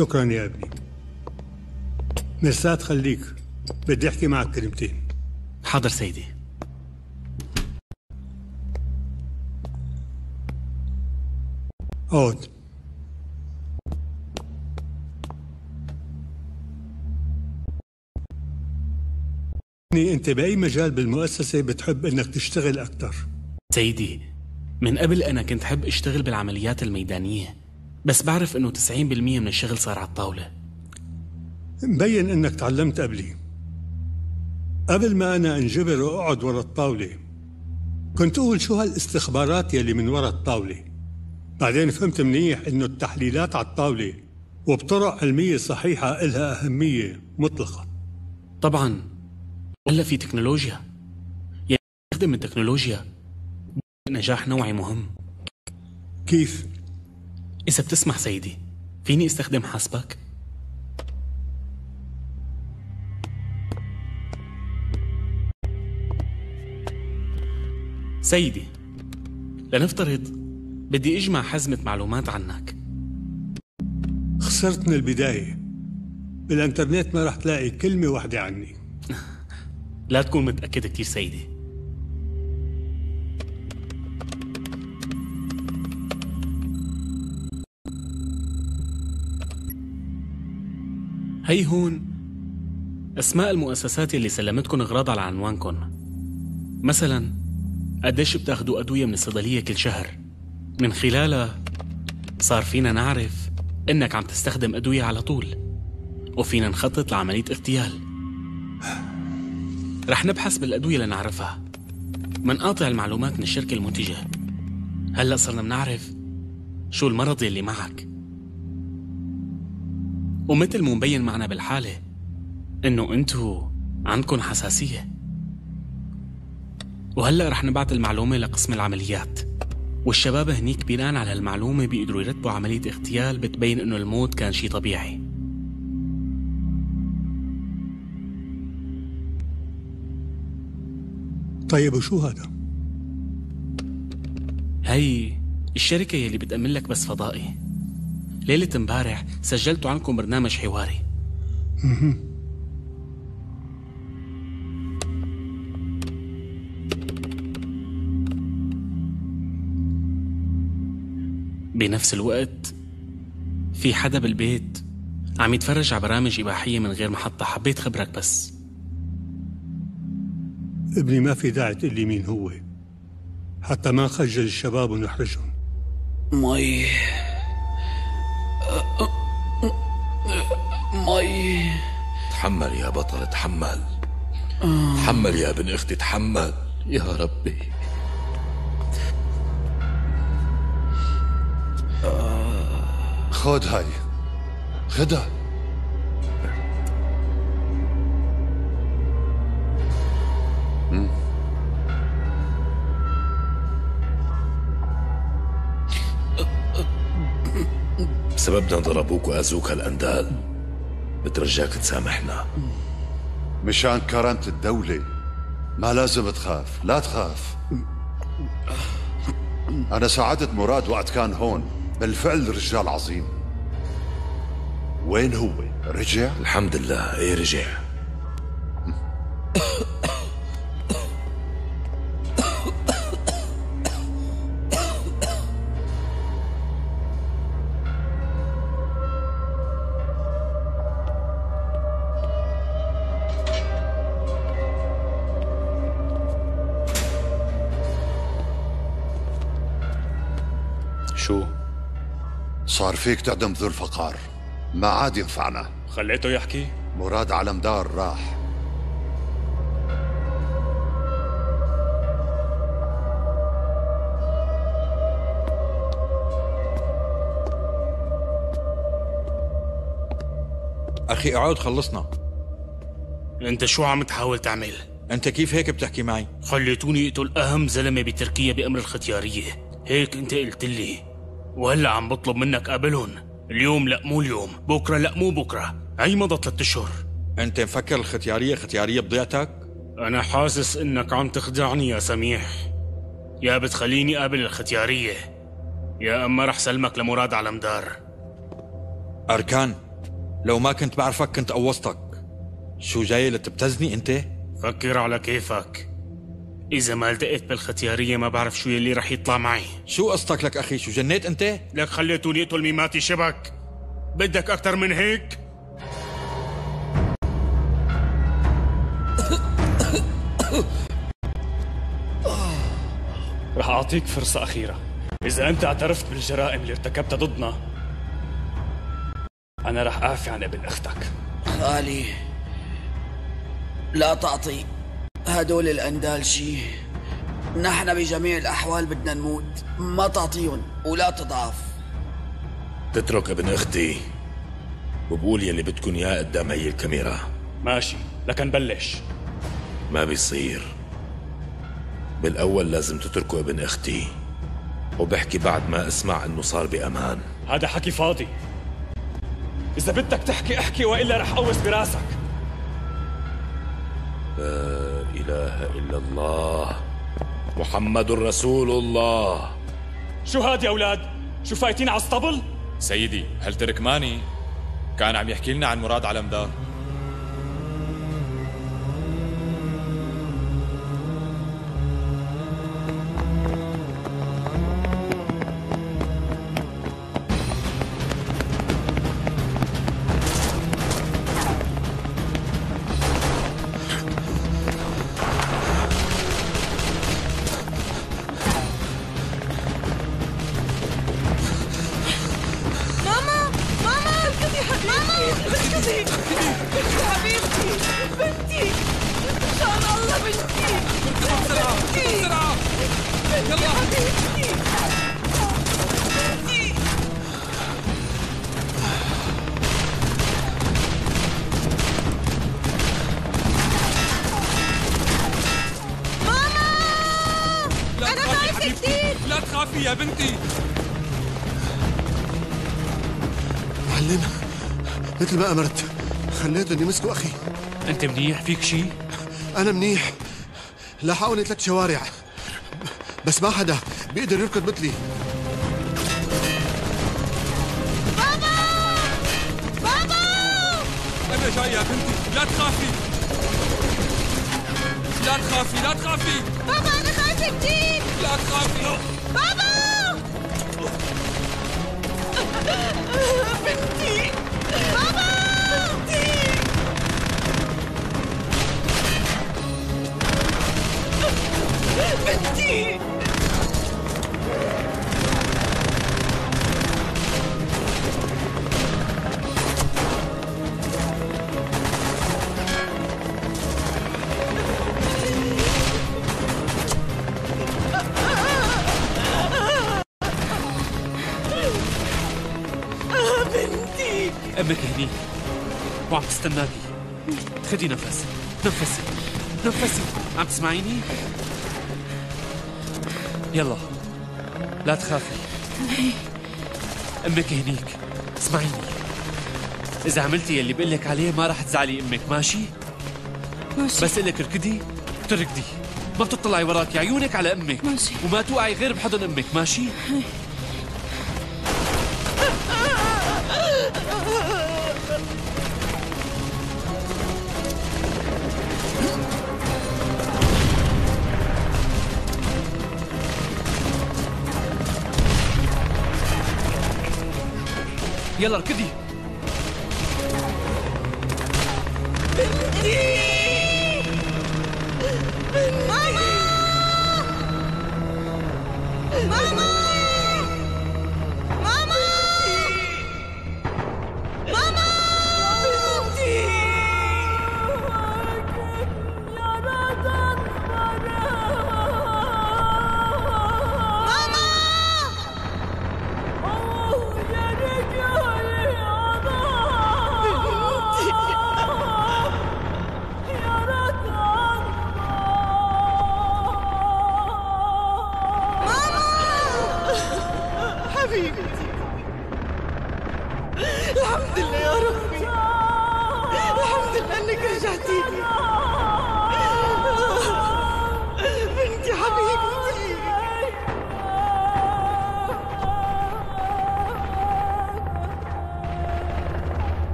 شكرا يا ابني. مرساد خليك. بدي أحكي معك كلمتين. حاضر سيدي. اقعد أنت بأي مجال بالمؤسسة بتحب إنك تشتغل أكثر سيدي من قبل أنا كنت حب أشتغل بالعمليات الميدانية. بس بعرف إنه 90% من الشغل صار على الطاولة. مبين إنك تعلمت قبلي. قبل ما أنا أنجبر وأقعد ورا الطاولة كنت أقول شو هالاستخبارات يلي من ورا الطاولة. بعدين فهمت منيح إنه التحليلات على الطاولة وبطرق علمية صحيحة إلها أهمية مطلقة. طبعا هلا في تكنولوجيا. يعني نستخدم التكنولوجيا نجاح نوعي مهم. كيف؟ إذا بتسمح سيدي فيني أستخدم حاسبك؟ سيدي لنفترض بدي أجمع حزمة معلومات عنك. خسرت من البداية. بالإنترنت ما رح تلاقي كلمة واحدة عني. لا تكون متأكد كتير سيدي. هي هون أسماء المؤسسات اللي سلمتكن أغراض على عنوانكن. مثلا قديش بتاخدوا أدوية من الصيدلية كل شهر؟ من خلالها صار فينا نعرف إنك عم تستخدم أدوية على طول وفينا نخطط لعملية اغتيال. رح نبحث بالأدوية لنعرفها. منقاطع المعلومات من الشركة المنتجة. هلأ صرنا بنعرف شو المرض يلي معك. ومثل ما مبين معنا بالحالة إنه أنتو عندكن حساسية. وهلأ رح نبعت المعلومة لقسم العمليات. والشباب هنيك بناء على هالمعلومة بيقدروا يرتبوا عملية اغتيال بتبين إنه الموت كان شي طبيعي. طيب وشو هذا؟ هي الشركة يلي بتأمن لك بس فضائي. ليلة امبارح سجلتوا عنكم برنامج حواري. بنفس الوقت في حدا بالبيت عم يتفرج على برامج إباحية من غير محطة. حبيت خبرك بس. ابني ما في داعي تقول لي مين هو. حتى ما نخجل الشباب ونحرجهم. مي تحمل يا بطل تحمل. تحمل يا ابن أختي تحمل. يا ربي. خذ هاي. خدها بسببنا ضربوك وأذوك هالاندال بترجاك تسامحنا مشان كرامة الدولة ما لازم تخاف لا تخاف أنا ساعدت مراد وقت كان هون بالفعل رجال عظيم وين هو؟ رجع؟ الحمد لله إيه رجع فيك تعدم ذو الفقار ما عاد ينفعنا خليته يحكي؟ مراد علمدار راح أخي اقعد خلصنا أنت شو عم تحاول تعمل؟ أنت كيف هيك بتحكي معي؟ خليتوني أقتل أهم زلمة بتركيا بأمر الختيارية هيك أنت قلت لي وهلا عم بطلب منك قابلهم اليوم لا مو اليوم بكرة لا مو بكرة. هي مضى ثلاث أشهر؟ أنت مفكر الختيارية ختيارية بضيعتك؟ أنا حاسس إنك عم تخدعني يا سميح. يا بتخليني قابل الختيارية. يا أما رح سلمك لمراد على مدار. أركان لو ما كنت بعرفك كنت قوصتك شو جاي لتبتزني أنت؟ فكر على كيفك. إذا ما التقيت بالختيارية ما بعرف شو يلي رح يطلع معي. شو قصتك لك أخي؟ شو جنيت أنت؟ لك خليتوني اقتل ميماتي شبك. بدك أكتر من هيك؟ رح أعطيك فرصة أخيرة. إذا أنت اعترفت بالجرائم اللي ارتكبتها ضدنا أنا رح أعفي عن ابن أختك. خالي لا تعطي هدول الأندال شي نحن بجميع الأحوال بدنا نموت. ما تعطيهم ولا تضعف. تترك ابن أختي وبقول يلي بدكن اياه قدام هي الكاميرا. ماشي لكن بلش. ما بيصير. بالأول لازم تتركوا ابن أختي وبحكي بعد ما أسمع إنه صار بأمان. هذا حكي فاضي. إذا بدك تحكي احكي وإلا رح أوس براسك. لا إله إلا الله محمد رسول الله شو هاد يا أولاد؟ شو فايتين على الاسطبل؟ سيدي هل تركماني كان عم يحكي لنا عن مراد علمدار مثل ما أمرت. خليتهم يمسكوا أخي. أنت منيح فيك شي؟ أنا منيح. لاحقوني ثلاث شوارع. بس ما حدا بيقدر يركض مثلي. أنا جاي يا بنتي. لا تخافي. لا تخافي لا تخافي. بابا أنا خايفة كثير لا تخافي. بابا! وعم تستناكي خدي نفس نفسي نفسي عم تسمعيني؟ يلا. لا تخافي. أمك هنيك. اسمعيني. إذا عملتي يلي بقلك عليه ما رح تزعلي أمك ماشي؟ ماشي. بس إلك اركدي بتركدي ما بتطلعي وراكي عيونك على أمك. ماشي. وما توقعي غير بحضن أمك ماشي؟ يلا اركدي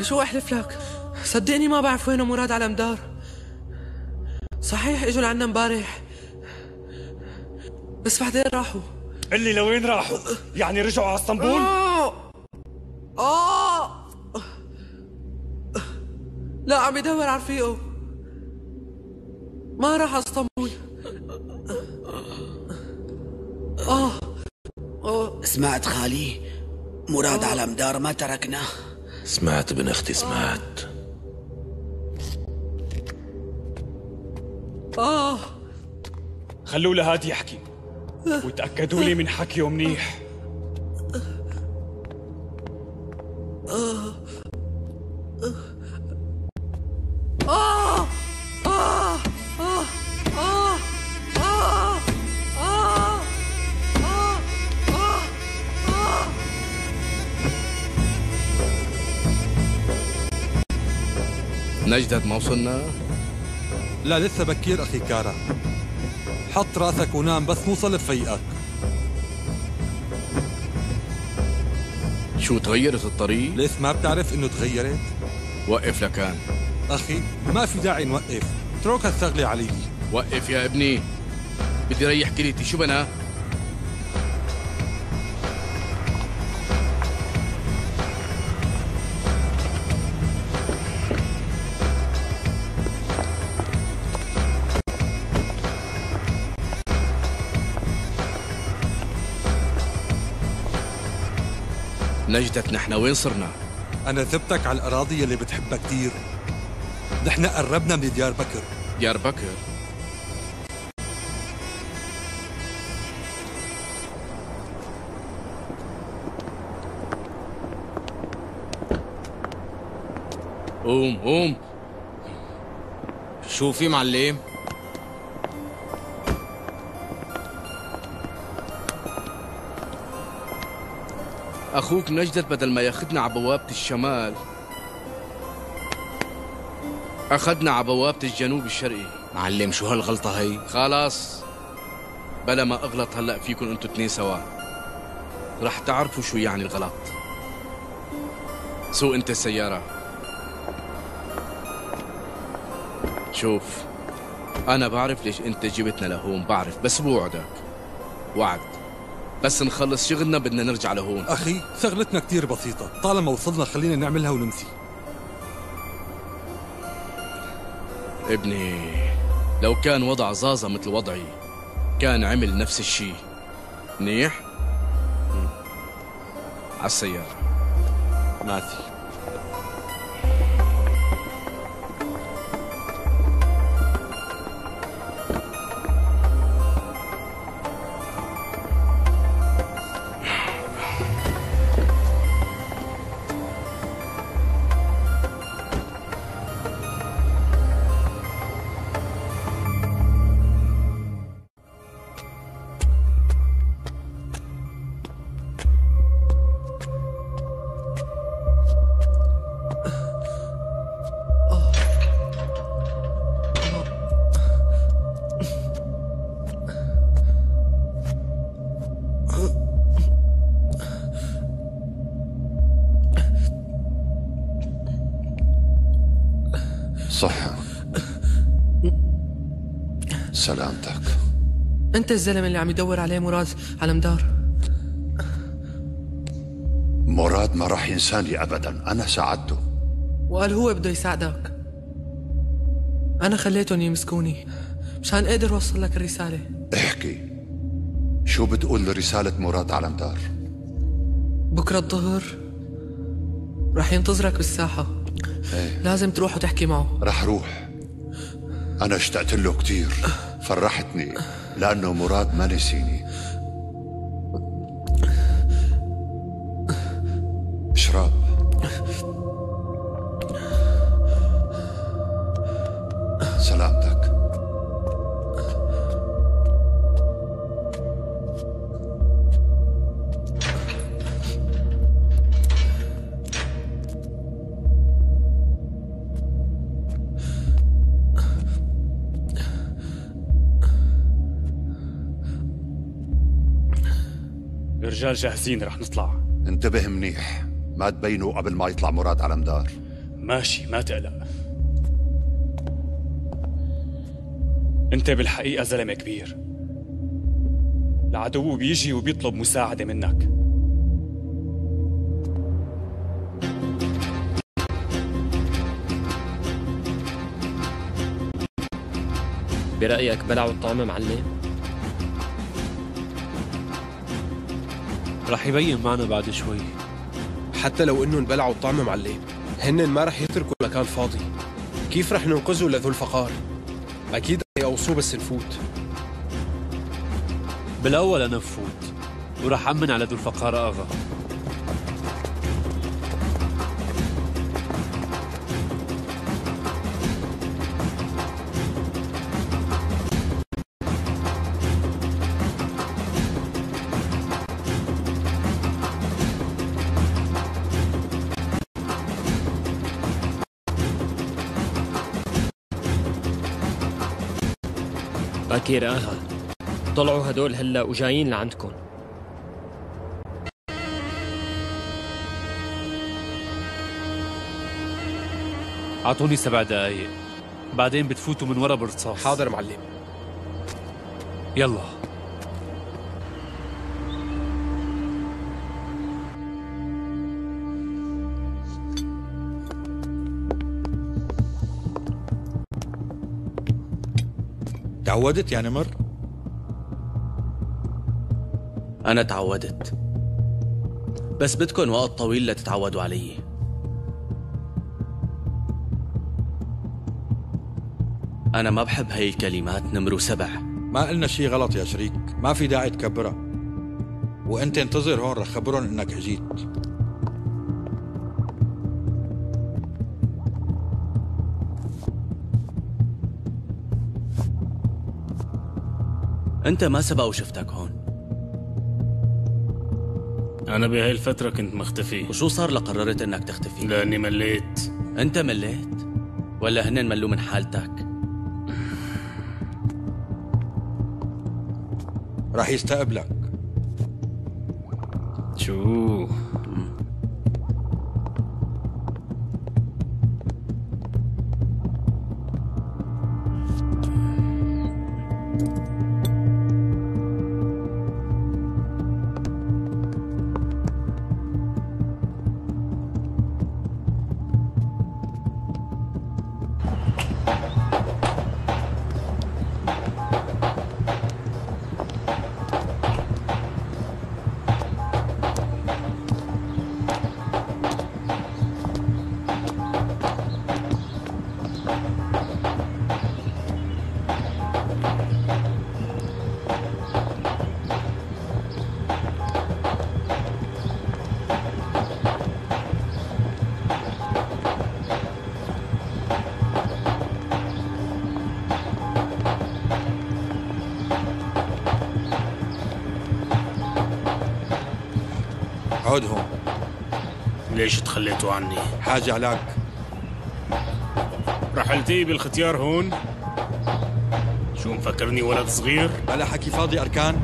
شو احلف لك صدقني ما بعرف وين مراد على مدار صحيح إجوا لعنا امبارح بس بعدين إيه راحوا قل لي لوين راحوا؟ يعني رجعوا على اسطنبول؟ آه. آه. لا عم يدور على رفيقه ما راح على اسطنبول آه سمعت خالي. مراد على مدار ما تركنا. سمعت ابن أختي سمعت. آه. خلوا لهادي يحكي. وتأكدوا لي من حكيه منيح. آه. نجدد ما وصلنا؟ لا لسه بكير أخي كارا. حط رأسك ونام بس نوصل بفيقك شو تغيرت الطريق؟ ليش ما بتعرف إنه تغيرت؟ وقف لكان. أخي ما في داعي نوقف. اترك هالشغلة علي. وقف يا ابني. بدي ريح كليتي شو بنا؟ نجدت نحن وين صرنا؟ أنا ذبتك على الأراضي اللي بتحبها كتير نحن قربنا من ديار بكر ديار بكر قوم قوم شو في معلم؟ أخوك نجدت بدل ما ياخدنا على بوابة الشمال. أخدنا على بوابة الجنوب الشرقي. معلم شو هالغلطة هي؟ خلاص. بلا ما أغلط هلأ فيكم أنتوا اتنين سوا. رح تعرفوا شو يعني الغلط. سوق أنت السيارة. شوف أنا بعرف ليش أنت جبتنا لهون بعرف بس بوعدك. وعد. بس نخلص شغلنا بدنا نرجع لهون. أخي شغلتنا كتير بسيطة. طالما وصلنا خلينا نعملها ونمشي. ابني لو كان وضع زازا مثل وضعي كان عمل نفس الشيء. منيح؟ على السيارة. ماشي سلامتك. أنت الزلمة اللي عم يدور عليه مراد على مدار. مراد ما راح ينساني أبدا. أنا ساعدته. وقال هو بده يساعدك. أنا خليتهم يمسكوني. مشان أقدر أوصل لك الرسالة. احكي. شو بتقول لرسالة مراد على مدار؟ بكرة الظهر رح ينتظرك بالساحة. إيه. لازم تروح وتحكي معه. رح روح أنا اشتقت له كتير. فرحتني لأنه مراد ما نسيني الرجال جاهزين رح نطلع. انتبه منيح. ما تبينوا قبل ما يطلع مراد على مدار. ماشي ما تقلق. انت بالحقيقة زلمة كبير. العدو بيجي وبيطلب مساعدة منك. برأيك بلعوا الطعم معلم؟ رح يبين معنا بعد شوي. حتى لو انه انبلعوا الطعم معلم هن ما رح يتركوا المكان فاضي. كيف رح ننقذه لذو الفقار؟ أكيد رح يقوصوه بس نفوت. بالأول أنا بفوت ورح أمن على ذو الفقار آغا. باكير اغا طلعوا هدول هلا وجايين لعندكم. أعطوني سبع دقايق. بعدين بتفوتوا من ورا برصاص حاضر معلم. يلا. تعودت يا نمر؟ أنا تعودت. بس بدكن وقت طويل لتتعودوا علي. أنا ما بحب هاي الكلمات نمرو سبع. ما قلنا شي غلط يا شريك. ما في داعي تكبرها. وأنت انتظر هون رح خبرهم إنك اجيت. أنت ما سبق وشفتك هون أنا بهاي الفترة كنت مختفي وشو صار لقررت إنك تختفي؟ لأني مليت أنت مليت؟ ولا هن ملوا من حالتك؟ رح يستقبلك شو تخليتوا عني؟ حاجة علاك رحلتي بالختيار هون؟ شو مفكرني ولد صغير؟ بلا حكي فاضي أركان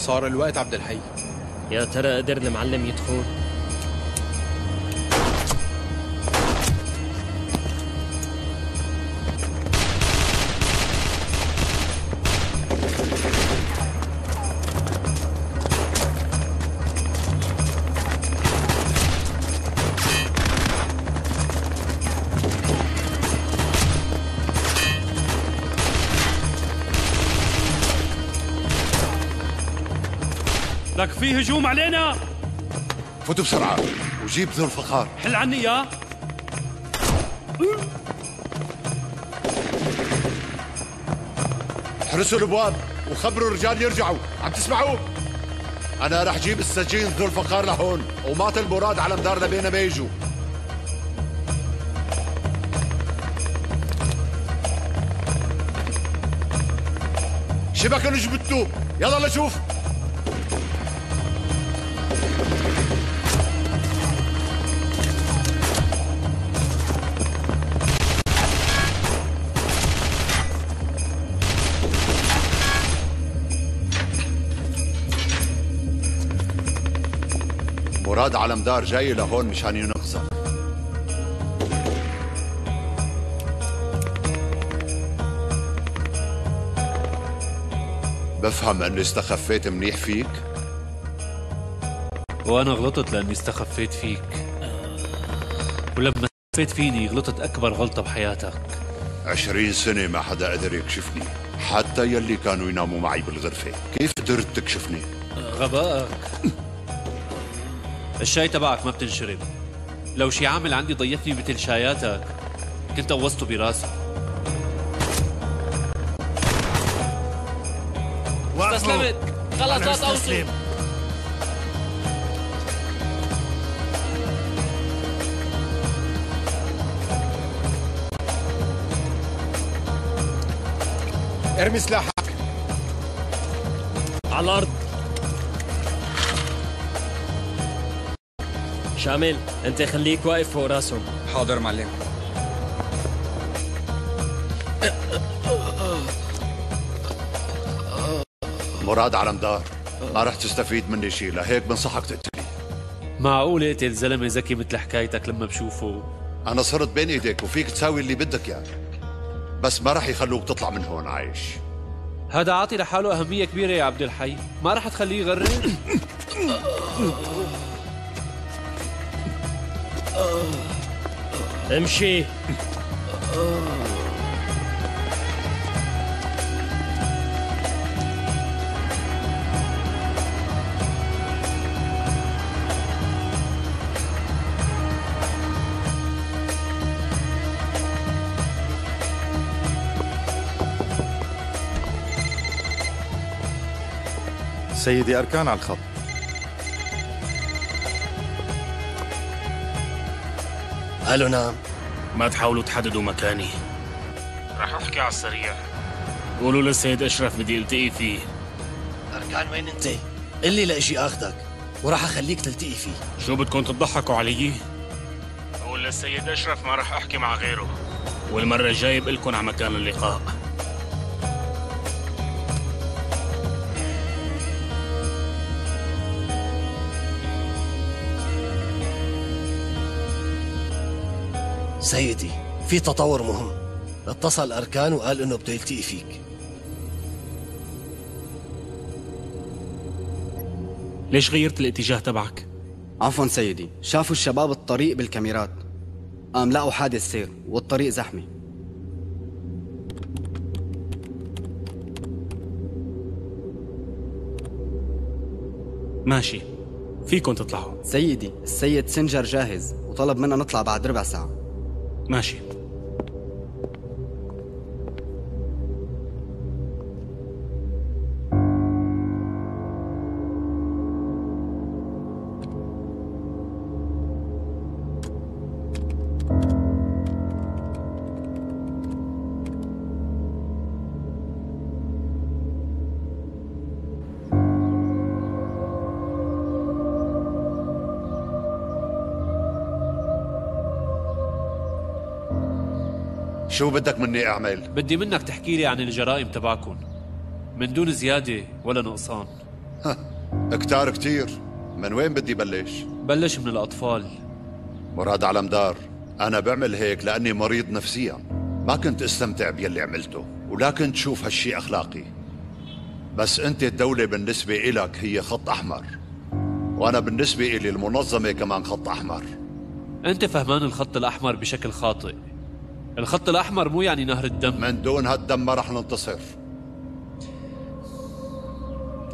صار الوقت عبد الحي. يا ترى قدر المعلم يدخل؟ في هجوم علينا. فوتوا بسرعة. وجيب ذو الفقار حل عني اياه حرسوا الأبواب وخبروا الرجال يرجعوا. عم تسمعوا؟ أنا رح جيب السجين ذو الفقار لهون وماطل مراد على مدار لبينا ما يجوا. شبكة نجبتو يلا لشوف. مراد علمدار جاي لهون مشان ينقذك بفهم أني استخفيت منيح فيك؟ وأنا غلطت لأني استخفيت فيك. ولما استخفيت فيني غلطت أكبر غلطة بحياتك. عشرين سنة ما حدا قدر يكشفني. حتى يلي كانوا يناموا معي بالغرفة. كيف قدرت تكشفني؟ غبائك. الشاي تبعك ما بتنشرب. لو شي عامل عندي ضيفني مثل شاياتك. كنت قوصته براسه استسلمت. خلص لا تقوصوا. ارمي سلاحك. على الأرض. شامل أنت خليك واقف فوق راسهم. حاضر معلم. مراد علمدار ما رح تستفيد مني شيء لهيك بنصحك تقتلي. معقول اقتل زلمه ذكي مثل حكايتك لما بشوفه؟ أنا صرت بين إيديك وفيك تساوي اللي بدك إياه. بس ما رح يخلوك تطلع من هون عايش. هذا عاطي لحاله أهمية كبيرة يا عبد الحي. ما رح تخليه يغرد امشي. سيدي أركان على الخط. ألو نعم. ما تحاولوا تحددوا مكاني. رح احكي على السريع. قولوا للسيد أشرف بدي ألتقي فيه. أركان وين أنت؟ قل لي لإجي آخذك وراح أخليك تلتقي فيه. شو بدكم تضحكوا علي؟ قول للسيد أشرف ما رح أحكي مع غيره. والمرة الجاية بقلكن على مكان اللقاء. سيدي في تطور مهم. اتصل أركان وقال إنه بده يلتقي فيك. ليش غيرت الاتجاه تبعك؟ عفوا سيدي شافوا الشباب الطريق بالكاميرات. قام لقوا حادث سير والطريق زحمة. ماشي. فيكن تطلعوا. سيدي السيد سنجر جاهز وطلب منا نطلع بعد ربع ساعة. ماشي. شو بدك مني اعمل؟ بدي منك تحكي لي عن الجرائم تبعكم. من دون زيادة ولا نقصان. كتار كتير. من وين بدي بلش؟ بلش من الأطفال. مراد علمدار أنا بعمل هيك لأني مريض نفسيا. ما كنت استمتع بيلي عملته ولا كنت شوف هالشي أخلاقي. بس أنت الدولة بالنسبة إلك هي خط أحمر. وأنا بالنسبة إلي المنظمة كمان خط أحمر. أنت فهمان الخط الأحمر بشكل خاطئ. الخط الأحمر مو يعني نهر الدم. من دون هالدم ما رح ننتصر.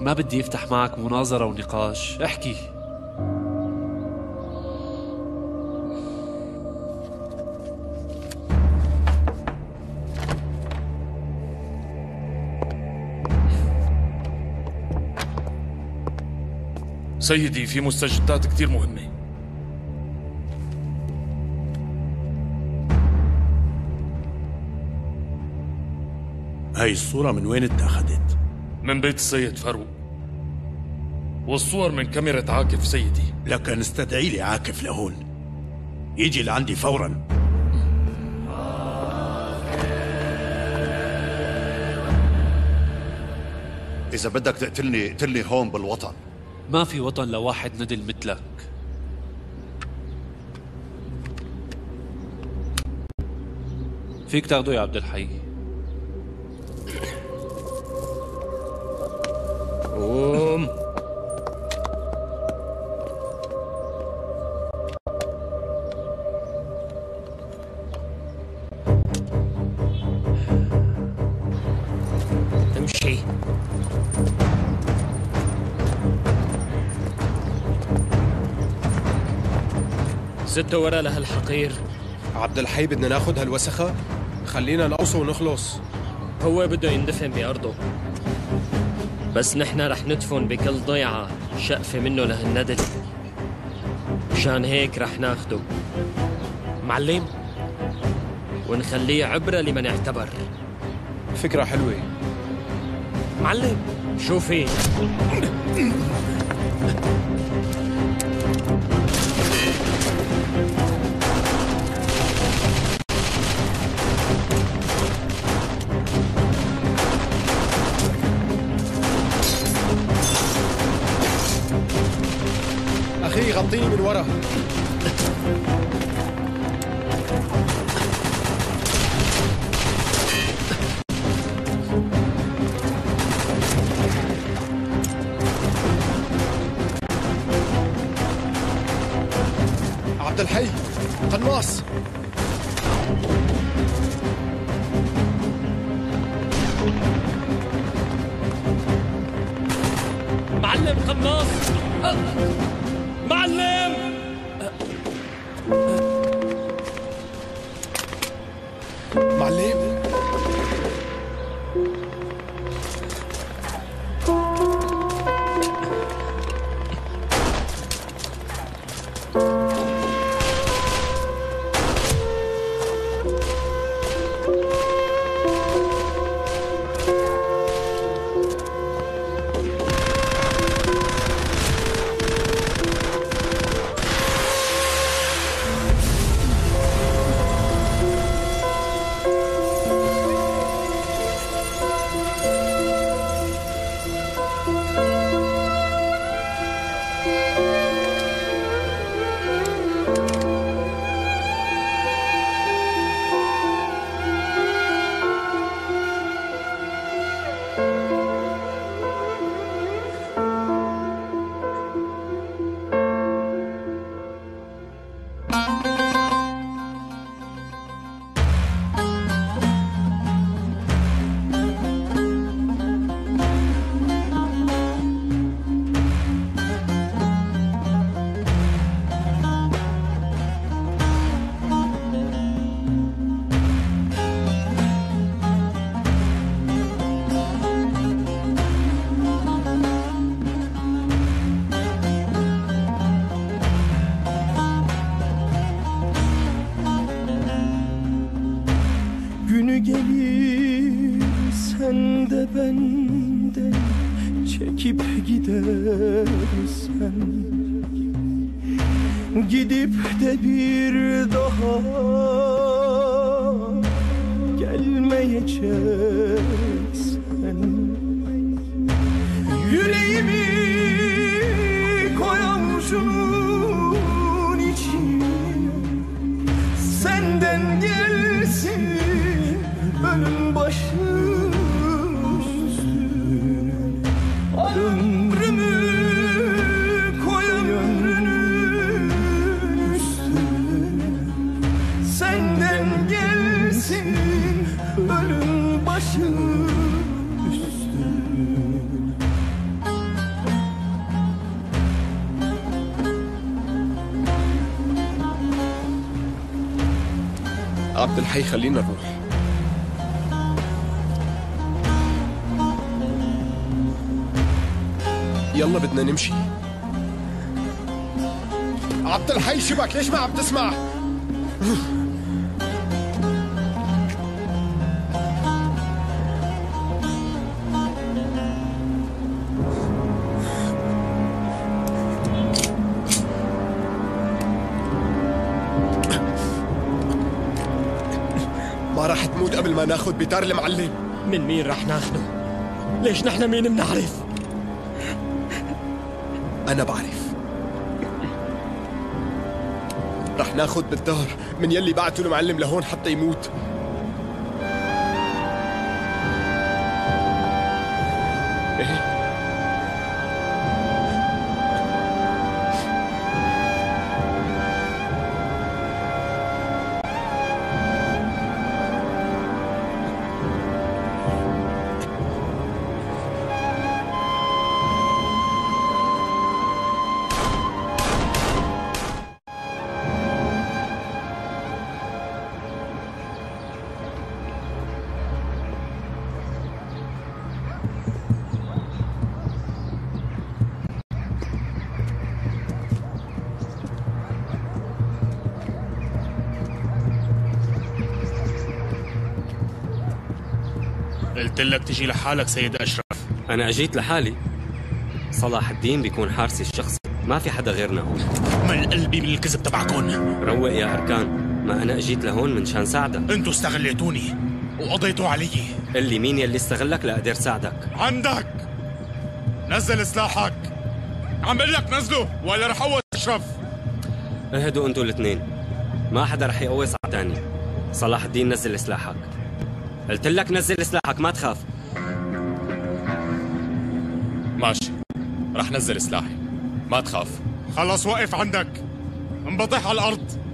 ما بدي افتح معك مناظرة ونقاش. احكي. سيدي في مستجدات كتير مهمة. هاي الصورة من وين اتاخدت؟ من بيت السيد فاروق. والصور من كاميرا عاكف سيدي. لكن استدعي لي عاكف لهون. يجي لعندي فورا. إذا بدك تقتلني اقتلني هون بالوطن. ما في وطن لواحد ندل مثلك. فيك تاخده يا عبد الحي. قوم. امشي. ورا لهالحقير عبد الحي بدنا ناخذ هالوسخة. خلينا نقصه ونخلص. هو بده يندفن بأرضه. بس نحن رح ندفن بكل ضيعة شقفة منه لهالندل مشان هيك رح ناخده. معلم. ونخليه عبرة لمن اعتبر. فكرة حلوة. معلم. شو عبد الحي قناص. معلم قناص. معلم. عبد الحي خلينا نروح. يلا بدنا نمشي. عبد الحي شبك ليش ما عم تسمع؟ ما ناخذ بتار المعلم من مين رح ناخده؟ ليش نحن مين بنعرف؟ أنا بعرف رح ناخذ بالدار من يلي بعتوا المعلم لهون حتى يموت قلت لك تجي لحالك سيد أشرف. أنا أجيت لحالي. صلاح الدين بيكون حارسي الشخصي. ما في حدا غيرنا هون. من قلبي من الكذب تبعكم روق يا أركان. ما أنا أجيت لهون من شان ساعدك. أنتوا استغليتوني وقضيتوا علي. اللي مين يلي استغلك لأقدر ساعدك. عندك. نزل سلاحك عم بقول لك نزله ولا رح أول أشرف. اهدوا أنتوا الاثنين. ما حدا رح يقوص على الثاني صلاح الدين نزل سلاحك قلت لك نزل سلاحك ما تخاف. ماشي. رح نزل سلاحي ما تخاف. خلص وقف عندك. انبطح على الأرض.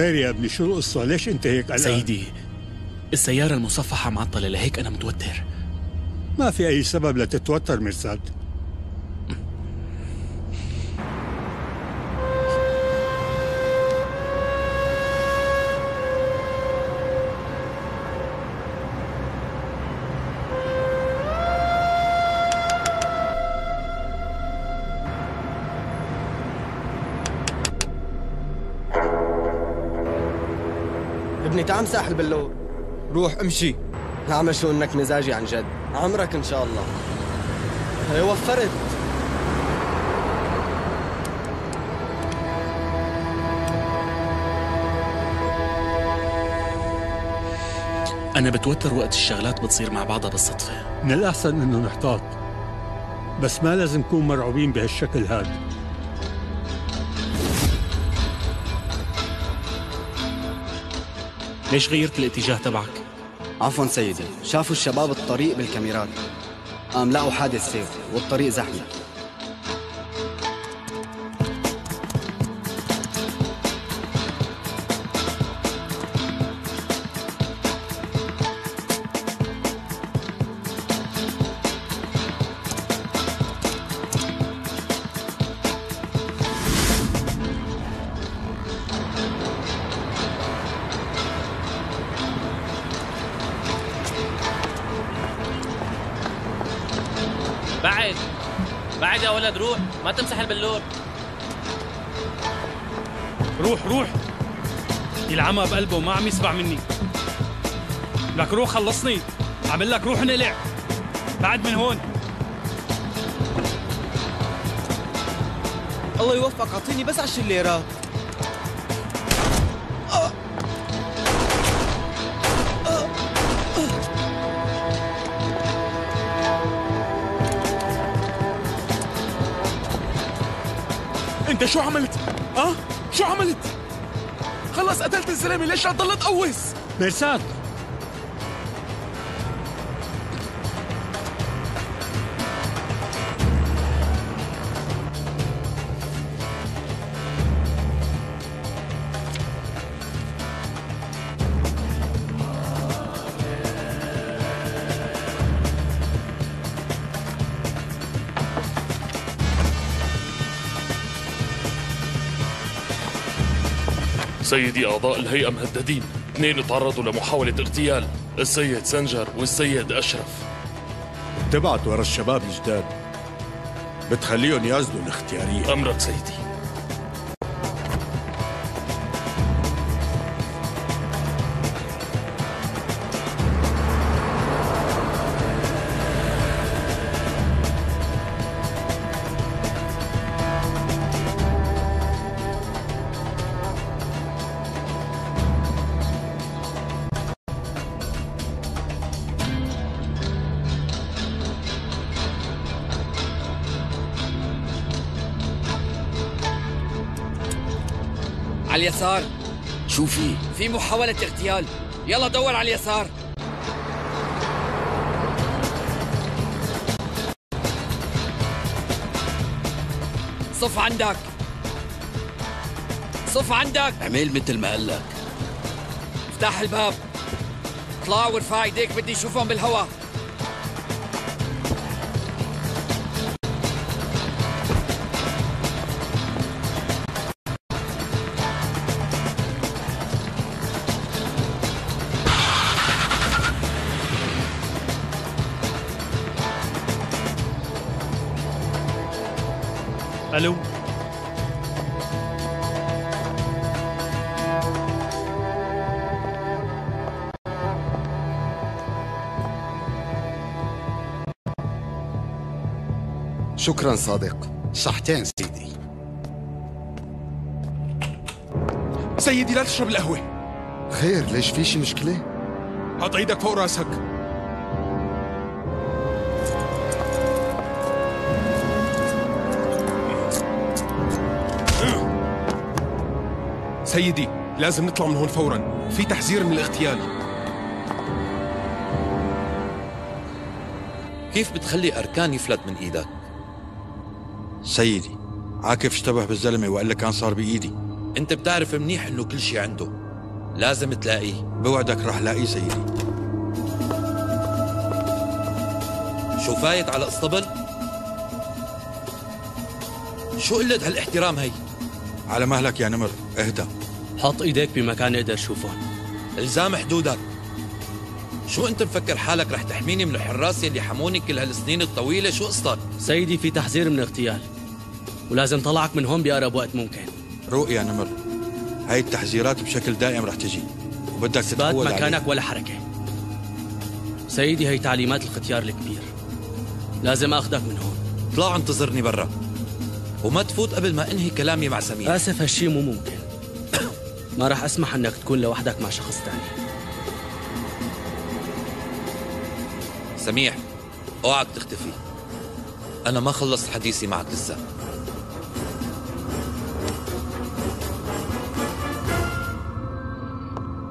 خير يا ابني شو القصة ليش انت هيك قلقان؟ سيدي السيارة المصفحة معطلة لهيك أنا متوتر. ما في أي سبب لتتوتر مرساد. ابني تعال امسح البلور. روح امشي. نعمل شو إنك مزاجي عن جد. عمرك إن شاء الله. هي وفرت. أنا بتوتر وقت الشغلات بتصير مع بعضها بالصدفة. من الأحسن إنه نحتاط. بس ما لازم نكون مرعوبين بهالشكل هذا. ليش غيرت الاتجاه تبعك؟ عفوا سيدي شافوا الشباب الطريق بالكاميرات قام لقوا حادث سير والطريق زحمة ما تمسح البلور روح روح. يلعمها بقلبه ما عم يسمع مني. لك روح خلصني. عمل لك روح نقلع. بعد من هون. الله يوفقك أعطيني بس عشر ليرات. انت شو عملت؟ آه؟ شو عملت؟ خلص قتلت الزلمة ليش عم تضل تقوس؟ سيدي أعضاء الهيئة مهددين. اثنين تعرضوا لمحاولة اغتيال السيد سنجر والسيد أشرف. تبعت ورا الشباب الجداد. بتخليهم يازدوا الاختيارية. أمرك سيدي. على اليسار. شو في؟ في محاولة اغتيال. يلا دور على اليسار. صف عندك. صف عندك. اعمل مثل ما قال لك. افتح الباب. اطلع وارفع ايديك بدي اشوفهم بالهواء. شكرا صادق. صحتين سيدي. سيدي لا تشرب القهوة. خير ليش في شي مشكلة؟ حط إيدك فوق راسك. سيدي لازم نطلع من هون فورا. في تحذير من الاغتيال. كيف بتخلي أركان يفلت من إيدك؟ سيدي عاكف اشتبه بالزلمة وقال كان صار بإيدي. أنت بتعرف منيح إنه كل شي عنده. لازم تلاقيه. بوعدك رح لاقيه سيدي. شو فايت على اسطبل؟ شو قلة هالاحترام هي؟ على مهلك يا نمر اهدى. حط ايديك بمكان أقدر اشوفهم الزام حدودك. شو انت مفكر حالك رح تحميني من الحراس اللي حموني كل هالسنين الطويلة؟ شو قصتك؟ سيدي في تحذير من اغتيال. ولازم طلعك من هون بأقرب وقت ممكن. روق يا نمر. هاي التحذيرات بشكل دائم رح تجي. وبدك تتعود مكانك. ولا حركة. سيدي هي تعليمات الختيار الكبير. لازم أخذك من هون. اطلع انتظرني برا. وما تفوت قبل ما انهي كلامي مع سمير. آسف هالشي مو ممكن. ما راح أسمح إنك تكون لوحدك مع شخص تاني. سميح اوعك تختفي. أنا ما خلصت حديثي معك لسه.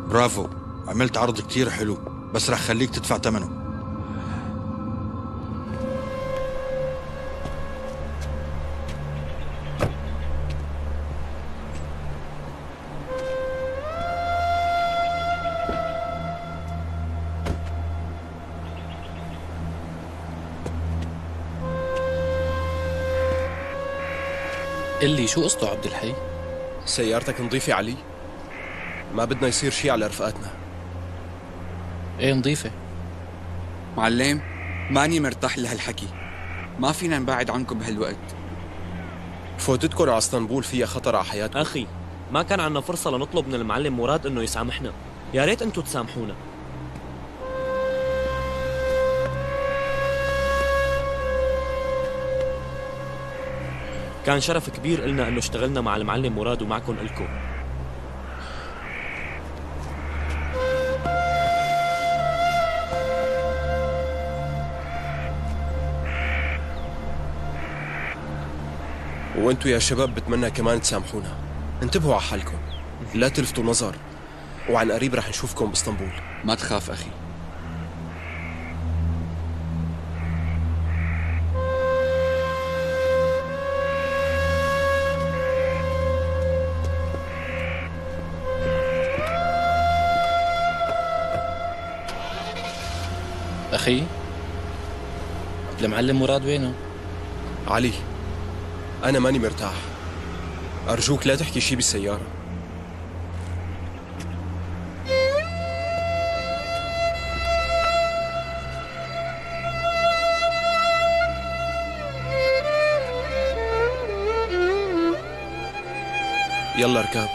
برافو عملت عرض كتير حلو بس رح خليك تدفع ثمنه اللي شو قصته عبد الحي؟ سيارتك نظيفة علي؟ ما بدنا يصير شي على رفقاتنا. إيه نظيفة. معلم ماني مرتاح لهالحكي. ما فينا نبعد عنكم بهالوقت. فوتتكم على اسطنبول فيها خطر على حياتكم. أخي ما كان عنا فرصة لنطلب من المعلم مراد إنه يسامحنا. يا ريت أنتم تسامحونا. كان شرف كبير إلنا إنه اشتغلنا مع المعلم مراد ومعكم إلكم وانتوا يا شباب بتمنى كمان تسامحونا. انتبهوا على حالكم. لا تلفتوا نظر. وعن قريب رح نشوفكم باسطنبول. ما تخاف أخي. أخي المعلم مراد وينه؟ علي. أنا ماني مرتاح. أرجوك لا تحكي شي بالسيارة. يلا اركب.